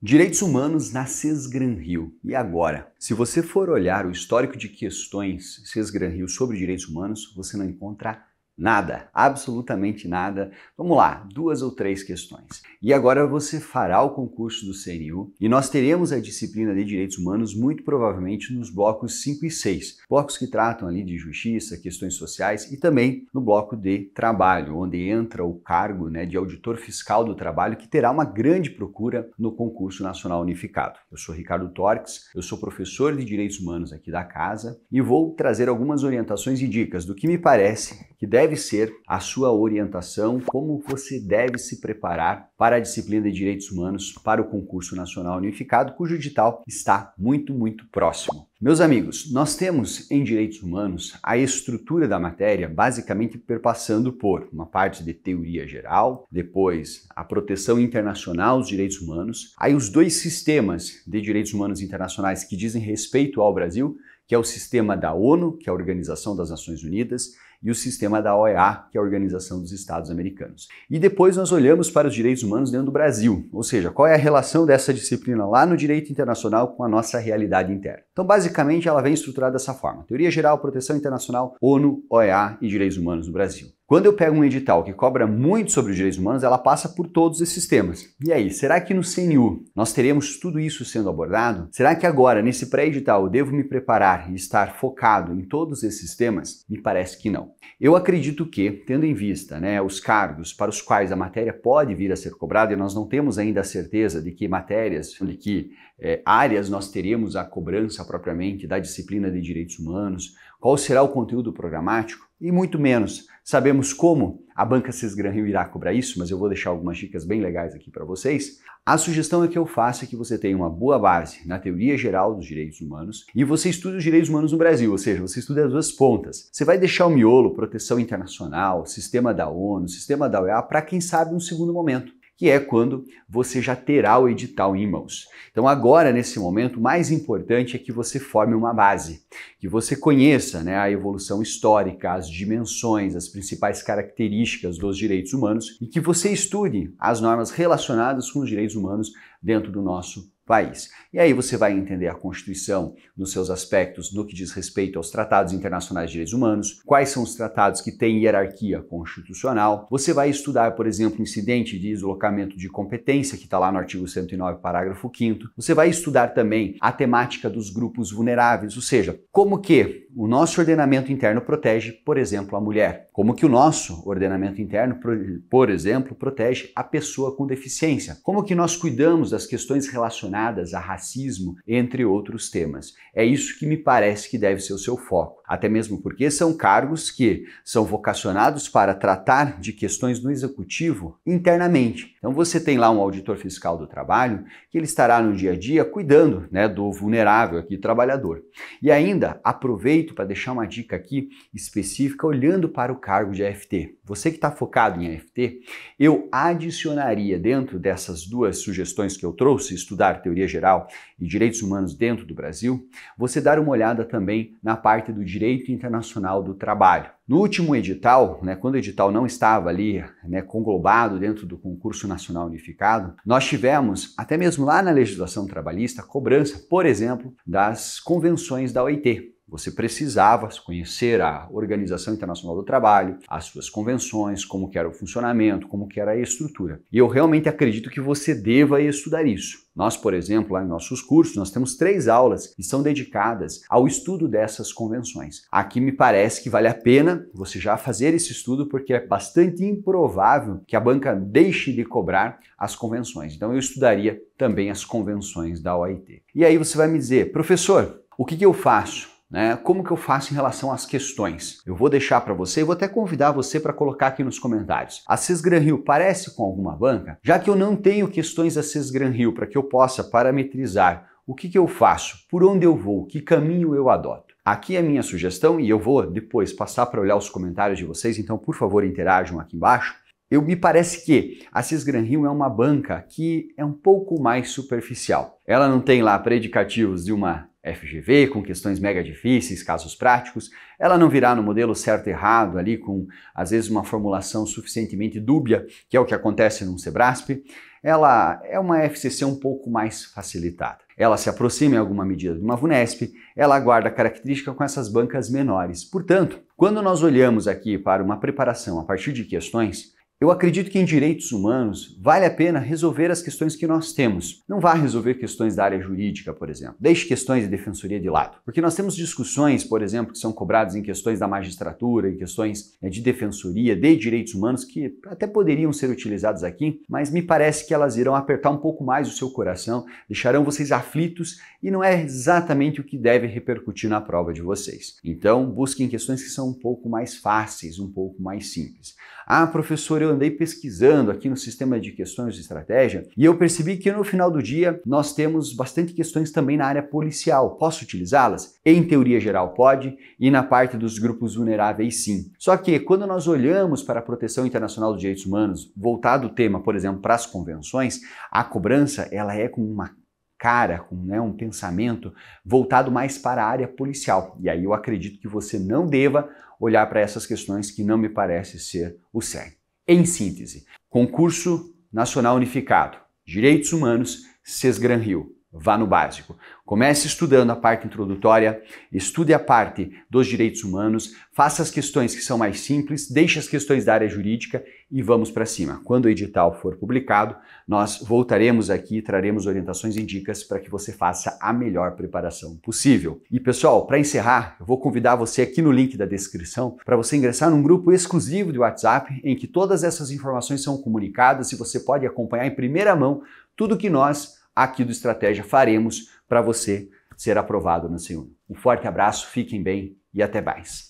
Direitos humanos na Sesgran Rio. E agora? Se você for olhar o histórico de questões Sesgran Rio sobre direitos humanos, você não encontra Nada, absolutamente nada. Vamos lá, duas ou três questões. E agora você fará o concurso do CNU e nós teremos a disciplina de Direitos Humanos muito provavelmente nos blocos 5 e 6. Blocos que tratam ali de justiça, questões sociais e também no bloco de trabalho, onde entra o cargo né, de auditor fiscal do trabalho, que terá uma grande procura no concurso nacional unificado. Eu sou Ricardo Torques, eu sou professor de Direitos Humanos aqui da casa e vou trazer algumas orientações e dicas do que me parece que deve deve ser a sua orientação, como você deve se preparar para a disciplina de Direitos Humanos para o concurso nacional unificado, cujo edital está muito, muito próximo. Meus amigos, nós temos em Direitos Humanos a estrutura da matéria basicamente perpassando por uma parte de teoria geral, depois a proteção internacional dos direitos humanos, aí os dois sistemas de direitos humanos internacionais que dizem respeito ao Brasil, que é o sistema da ONU, que é a Organização das Nações Unidas, e o sistema da OEA, que é a Organização dos Estados Americanos. E depois nós olhamos para os direitos humanos dentro do Brasil, ou seja, qual é a relação dessa disciplina lá no direito internacional com a nossa realidade interna. Então, basicamente, ela vem estruturada dessa forma: teoria geral, proteção internacional, ONU, OEA e direitos humanos no Brasil. Quando eu pego um edital que cobra muito sobre os direitos humanos, ela passa por todos esses temas. E aí, será que no CNU nós teremos tudo isso sendo abordado? Será que agora, nesse pré-edital, eu devo me preparar e estar focado em todos esses temas? Me parece que não. Eu acredito que, tendo em vista né, os cargos para os quais a matéria pode vir a ser cobrada, e nós não temos ainda a certeza de que matérias, de que é, áreas nós teremos a cobrança propriamente da disciplina de direitos humanos, qual será o conteúdo programático, e muito menos sabemos como a banca Cisgran Rio irá cobrar isso, mas eu vou deixar algumas dicas bem legais aqui para vocês. A sugestão é que eu faça que você tenha uma boa base na teoria geral dos direitos humanos e você estude os direitos humanos no Brasil, ou seja, você estude as duas pontas. Você vai deixar o miolo, proteção internacional, sistema da ONU, sistema da OEA para quem sabe um segundo momento que é quando você já terá o edital em mãos. Então, agora, nesse momento, o mais importante é que você forme uma base, que você conheça né, a evolução histórica, as dimensões, as principais características dos direitos humanos e que você estude as normas relacionadas com os direitos humanos dentro do nosso país. E aí você vai entender a Constituição nos seus aspectos no que diz respeito aos tratados internacionais de direitos humanos, quais são os tratados que têm hierarquia constitucional. Você vai estudar, por exemplo, o incidente de deslocamento de competência, que está lá no artigo 109, parágrafo 5 Você vai estudar também a temática dos grupos vulneráveis, ou seja, como que o nosso ordenamento interno protege, por exemplo, a mulher. Como que o nosso ordenamento interno, por exemplo, protege a pessoa com deficiência. Como que nós cuidamos das questões relacionadas a racismo, entre outros temas. É isso que me parece que deve ser o seu foco, até mesmo porque são cargos que são vocacionados para tratar de questões do executivo internamente. Então você tem lá um auditor fiscal do trabalho que ele estará no dia a dia cuidando né, do vulnerável aqui, trabalhador. E ainda aproveito para deixar uma dica aqui específica olhando para o cargo de AFT. Você que está focado em AFT, eu adicionaria dentro dessas duas sugestões que eu trouxe, estudar teoria geral e direitos humanos dentro do Brasil, você dar uma olhada também na parte do direito internacional do trabalho. No último edital, né, quando o edital não estava ali né, conglobado dentro do concurso nacional unificado, nós tivemos, até mesmo lá na legislação trabalhista, cobrança, por exemplo, das convenções da OIT, você precisava conhecer a Organização Internacional do Trabalho, as suas convenções, como era o funcionamento, como era a estrutura. E eu realmente acredito que você deva estudar isso. Nós, por exemplo, lá em nossos cursos, nós temos três aulas que são dedicadas ao estudo dessas convenções. Aqui me parece que vale a pena você já fazer esse estudo porque é bastante improvável que a banca deixe de cobrar as convenções. Então eu estudaria também as convenções da OIT. E aí você vai me dizer, professor, o que, que eu faço? Né? Como que eu faço em relação às questões? Eu vou deixar para você e vou até convidar você para colocar aqui nos comentários. A Cisgran Rio parece com alguma banca? Já que eu não tenho questões da Cisgran Rio para que eu possa parametrizar o que, que eu faço, por onde eu vou, que caminho eu adoto. Aqui é a minha sugestão e eu vou depois passar para olhar os comentários de vocês, então por favor interajam aqui embaixo. Eu me parece que a Cisgran Rio é uma banca que é um pouco mais superficial. Ela não tem lá predicativos de uma FGV, com questões mega difíceis, casos práticos. Ela não virá no modelo certo e errado, ali com, às vezes, uma formulação suficientemente dúbia, que é o que acontece no Sebrasp. Ela é uma FCC um pouco mais facilitada. Ela se aproxima em alguma medida de uma VUNESP, ela guarda característica com essas bancas menores. Portanto, quando nós olhamos aqui para uma preparação a partir de questões, eu acredito que em direitos humanos vale a pena resolver as questões que nós temos. Não vá resolver questões da área jurídica, por exemplo. Deixe questões de defensoria de lado. Porque nós temos discussões, por exemplo, que são cobradas em questões da magistratura, em questões né, de defensoria, de direitos humanos, que até poderiam ser utilizadas aqui, mas me parece que elas irão apertar um pouco mais o seu coração, deixarão vocês aflitos e não é exatamente o que deve repercutir na prova de vocês. Então, busquem questões que são um pouco mais fáceis, um pouco mais simples. Ah, professor, eu andei pesquisando aqui no sistema de questões de estratégia e eu percebi que no final do dia nós temos bastante questões também na área policial. Posso utilizá-las? Em teoria geral pode e na parte dos grupos vulneráveis sim. Só que quando nós olhamos para a proteção internacional dos direitos humanos, voltado o tema, por exemplo, para as convenções, a cobrança ela é com uma cara, com né, um pensamento voltado mais para a área policial. E aí eu acredito que você não deva olhar para essas questões que não me parece ser o certo. Em síntese, concurso nacional unificado, direitos humanos, Sesgran Rio. Vá no básico. Comece estudando a parte introdutória, estude a parte dos direitos humanos, faça as questões que são mais simples, deixe as questões da área jurídica e vamos para cima. Quando o edital for publicado, nós voltaremos aqui e traremos orientações e dicas para que você faça a melhor preparação possível. E pessoal, para encerrar, eu vou convidar você aqui no link da descrição para você ingressar num grupo exclusivo de WhatsApp em que todas essas informações são comunicadas e você pode acompanhar em primeira mão tudo que nós aqui do Estratégia faremos para você ser aprovado na C1. Um forte abraço, fiquem bem e até mais.